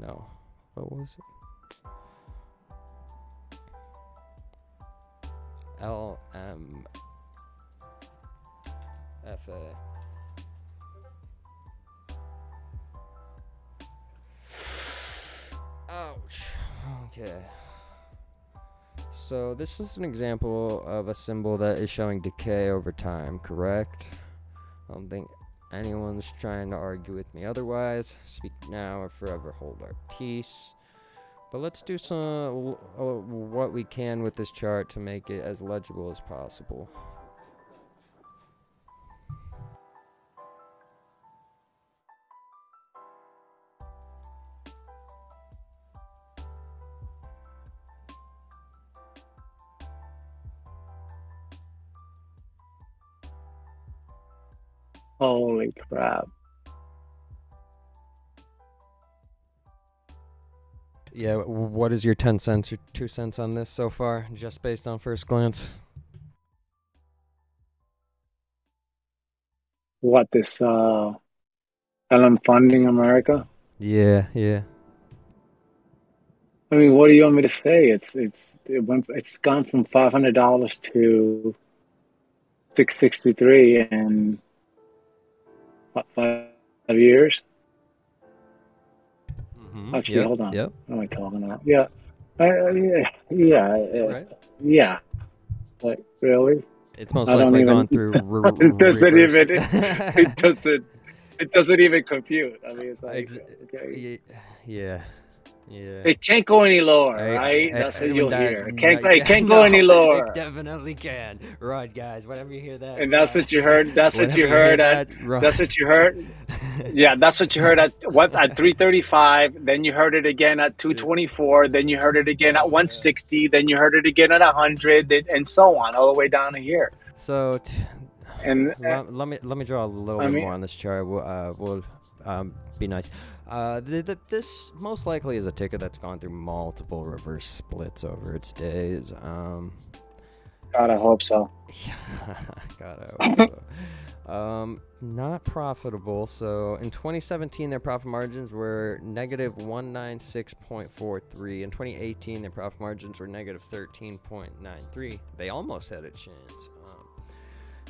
no. What was it? L M F A. Ouch. Okay. So this is an example of a symbol that is showing decay over time, correct? I don't think anyone's trying to argue with me otherwise. Speak now or forever hold our peace. But let's do some uh, what we can with this chart to make it as legible as possible. Holy crap. Yeah, what is your 10 cents or 2 cents on this so far, just based on first glance? What, this uh, LM Funding America? Yeah, yeah. I mean, what do you want me to say? It's it's it went it's gone from five hundred dollars to six sixty three in what, five years. Mm-hmm. Actually, yep, hold on. Yep. What am I talking about? Yeah, uh, yeah, yeah, uh, Right. yeah. Like really? It's most I likely even- gone through. r- it doesn't reverse. even. It doesn't. It doesn't even compute. I mean, it's like Ex- okay. Yeah, yeah. It can't go any lower, I- right? I- That's I- what you'll that- hear. It can't. It can't go no, any lower. It definitely can. Right, guys. Whenever you hear that, And that's uh, what you heard. That's what you heard at. that. That's what you heard. Yeah, that's what you heard at what at 335. Then you heard it again at 224. Then you heard it again at 160. Then you heard it again at 100, and- and so on, all the way down to here. So, t- And uh, let, let me let me draw a little I bit mean- more on this chart. We'll, uh, we'll um, be nice. Uh, th- th- this most likely is a ticket that's gone through multiple reverse splits over its days. Um, God, I hope so. Yeah, God, I hope so. Um, not profitable. So in 2017, their profit margins were negative 196.43. In 2018, their profit margins were negative 13.93. They almost had a chance.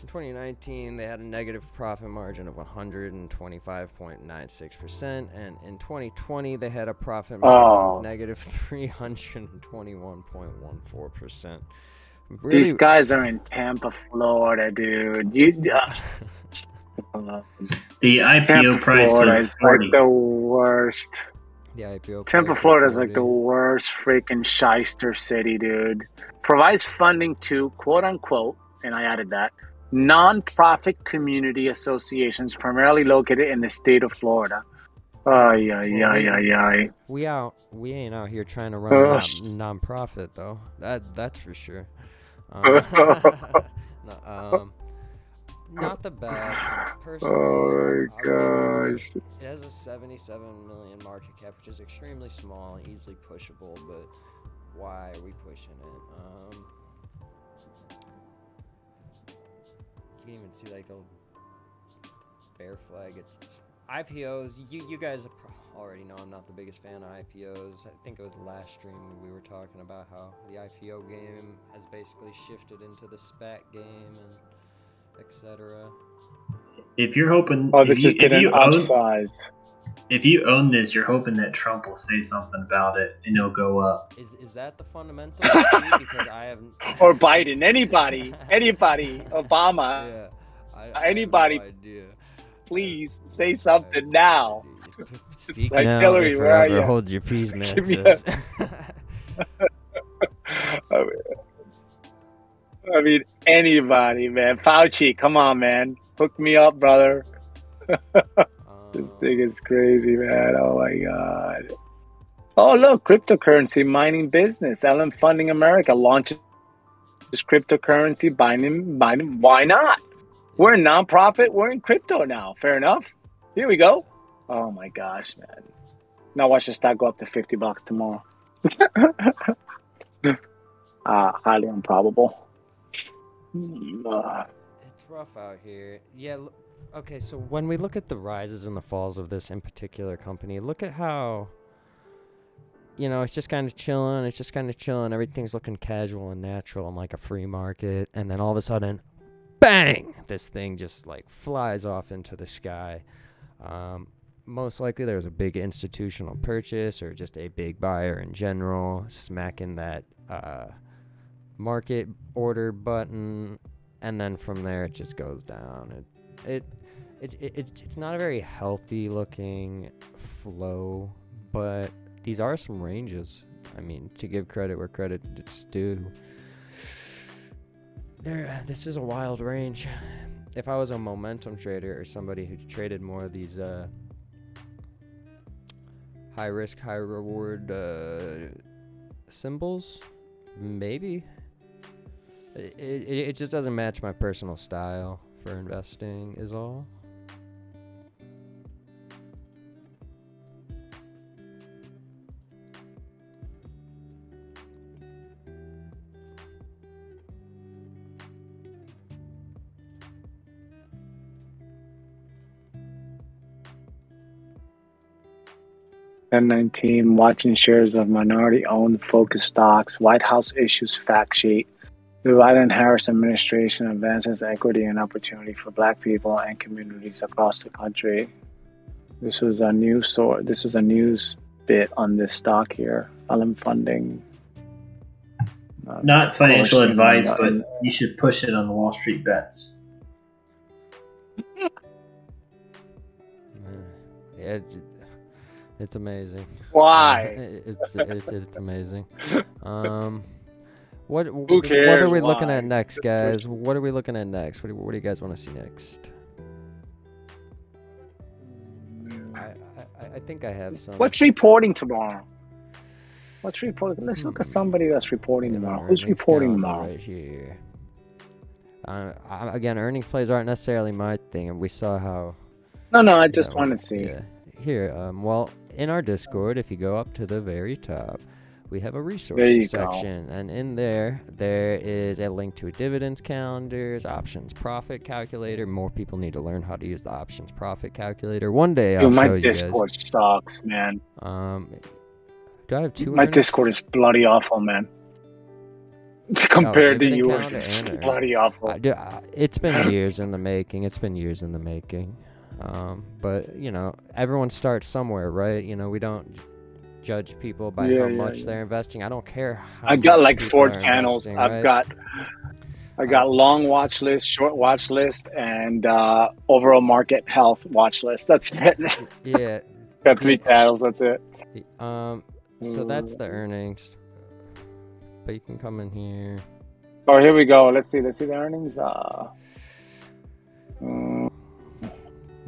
In 2019, they had a negative profit margin of 125.96%, and in 2020, they had a profit margin Oh. of negative 321.14%. Really, These guys are in Tampa, Florida, dude. You. Uh, The IPO Tampa, price Florida was is 40. like the worst. the IPO. Tampa, Florida is like the worst freaking shyster city, dude. Provides funding to quote unquote, and I added that, non-profit community associations primarily located in the state of Florida. Ay, ay, ay, ay, ay. We out. We ain't out here trying to run a non- non-profit though. That that's for sure. Um, no, um, not the best. Personally, Oh my gosh. It has a 77 million market cap, which is extremely small, and easily pushable. But why are we pushing it? Um, can even see like a bear flag. It's, it's IPOs. You you guys already know I'm not the biggest fan of IPOs. I think it was last stream we were talking about how the IPO game has basically shifted into the SPAC game and etc. If you're hoping, Oh, if they you, just if did an you own, upsized. If you own this, you're hoping that Trump will say something about it and it'll go up. Is is that the fundamental key? Because I haven't. Or Biden, anybody, anybody, Obama, yeah. I, I have no anybody, idea. please say something now. Speak like now Hillary, where are forever ya? hold your peace, man. Give me a- sis. I mean, I mean, anybody, man. Fauci, come on, man. Hook me up, brother. This thing is crazy, man. Oh my god. Oh look, cryptocurrency mining business. LM Funding America launches this cryptocurrency mining. Mining. Why not? We're a nonprofit. We're in crypto now. Fair enough. Here we go. Oh my gosh, man. Now watch the stock go up to fifty bucks tomorrow. uh, highly improbable. Hmm, uh, It's rough out here. Yeah. Okay, so when we look at the rises and the falls of this in particular company, look at how you know, it's just kind of chilling. It's just kind of chilling. Everything's looking casual and natural and like a free market. And then all of a sudden, bang! This thing just like flies off into the sky. Um, most likely there was a big institutional purchase or just a big buyer in general smacking that uh, market order button. And then from there, it just goes down. It, it, it, it, it it's not a very healthy looking flow, but these are some ranges. I mean, to give credit where credit is due. There, this is a wild range. If I was a momentum trader or somebody who traded more of these uh, high risk, high reward uh, symbols, maybe. It, it, it just doesn't match my personal style for investing, is all. Ten nineteen, watching shares of minority owned focus stocks. White House issues fact sheet. The Biden Harris administration advances equity and opportunity for black people and communities across the country. This was a news sort This is a news bit on this stock here. LM funding. Uh, Not financial portion, advice, uh, but you should push it on the Wall Street bets. Yeah, it's amazing. Why? It- it's, it's it's amazing. Um, what Who What are cares we looking at next, Just guys? push What are we looking at next? What do, what do you guys want to see next? I, I I think I have some. What's reporting tomorrow? What's reporting? Let's look at somebody that's reporting in tomorrow. Who's reporting tomorrow? Right here. Uh, I, again, earnings plays aren't necessarily my thing, and we saw how No, no, I just know, want to see. Yeah. Here, um, well, in our Discord, if you go up to the very top, we have a resources go. section, and in there, there is a link to a dividends calendars, options profit calculator. More people need to learn how to use the options profit calculator. One day, I'll Dude, show my you Discord sucks, man. Um, do I have two? My earnings? Discord is bloody awful, man. Compared to yours, it's bloody awful. I do, I, it's been years in the making. It's been years in the making. Um, but you know, everyone starts somewhere, right? You know, we don't judge people by Yeah, how yeah, much yeah. they're investing. I don't care. How I got like four channels. I've right? got I got long watch list, short watch list, and uh, overall market health watch list. That's it. yeah. got three channels. That's it. Um. So that's Mm. the earnings. But you can come in here. Oh, here we go. Let's see. Let's see the earnings. Uh,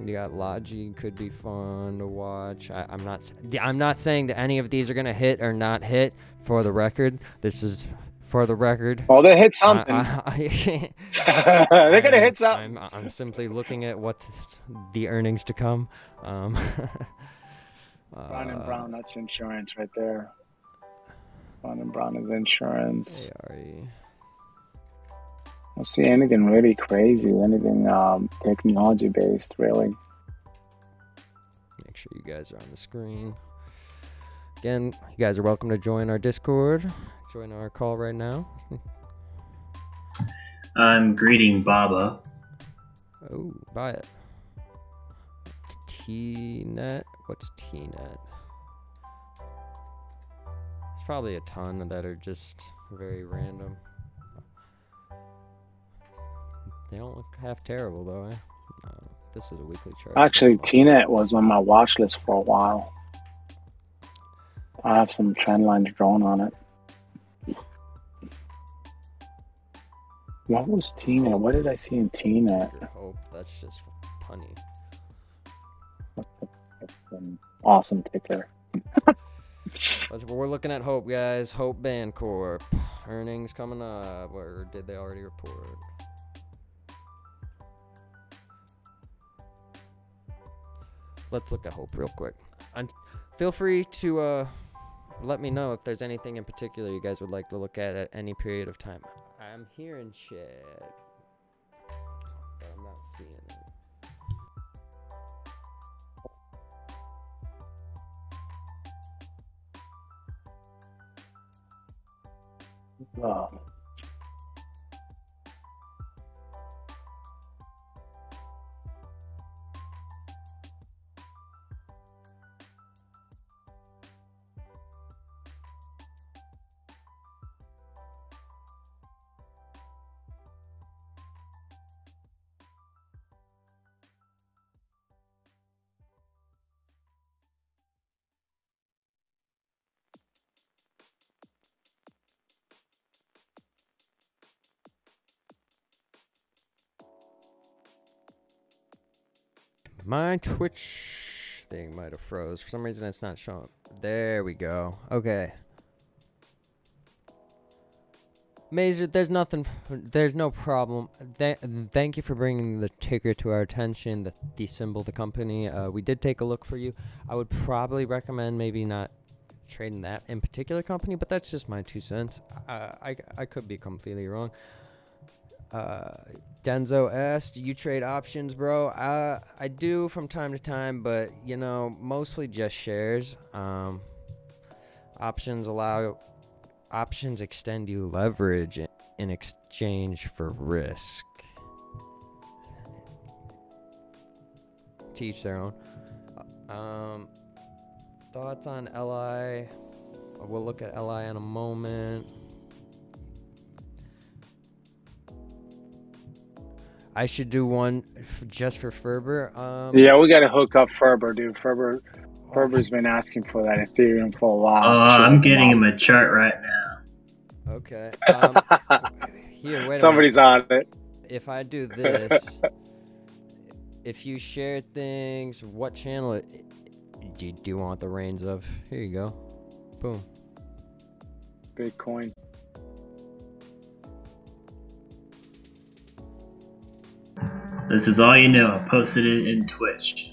You got Logi could be fun to watch. I, I'm not. I'm not saying that any of these are gonna hit or not hit. For the record, this is for the record. well, they hit I- something. I- They're gonna I'm- hit something. I'm, I'm simply looking at what the earnings to come. Um, Brown and uh, Brown. That's insurance right there. Brown and Brown is insurance. ARE. I see anything really crazy. Anything um, technology based, really. Make sure you guys are on the screen. Again, you guys are welcome to join our Discord. Join our call right now. I'm greeting Baba. Oh, buy it. T-net. What's T-net? There's probably a ton that are just very random. They don't look half terrible though. Eh? No, this is a weekly chart. Actually, TNET was on my watch list for a while. I have some trend lines drawn on it. What was TNET? What did I see in TNET? Hope that's just punny. Awesome ticker. We're looking at. Hope guys. Hope Bancorp earnings coming up. Or did they already report? let's look at hope real quick. Feel free to uh, let me know if there's anything in particular you guys would like to look at at any period of time. I'm hearing shit, but I'm not seeing it. Oh. My Twitch thing might have froze. For some reason, it's not showing. There we go. Okay. Mazer, there's nothing. There's no problem. Th- thank you for bringing the ticker to our attention. The, the symbol, the company. Uh, we did take a look for you. I would probably recommend maybe not trading that in particular company, but that's just my two cents. Uh, I I could be completely wrong. Uh, Denzo S, do you trade options, bro? Uh, I do from time to time, but you know, mostly just shares. Um, options allow options extend you leverage in exchange for risk. Teach their own. Uh, Um, thoughts on LI? We'll look at LI in a moment. I should do one f- just for Ferber. Um, Yeah, we got to hook up Ferber, dude. Ferber, Ferber's been asking for that Ethereum for a while. Uh, Should I'm getting him him a chart right now. Okay. Um, here, wait. Somebody's a on it. If I do this, if you share things, what channel it, do, do you want the reins of? Here you go. Boom. Bitcoin. This is all you know. I posted it in Twitch.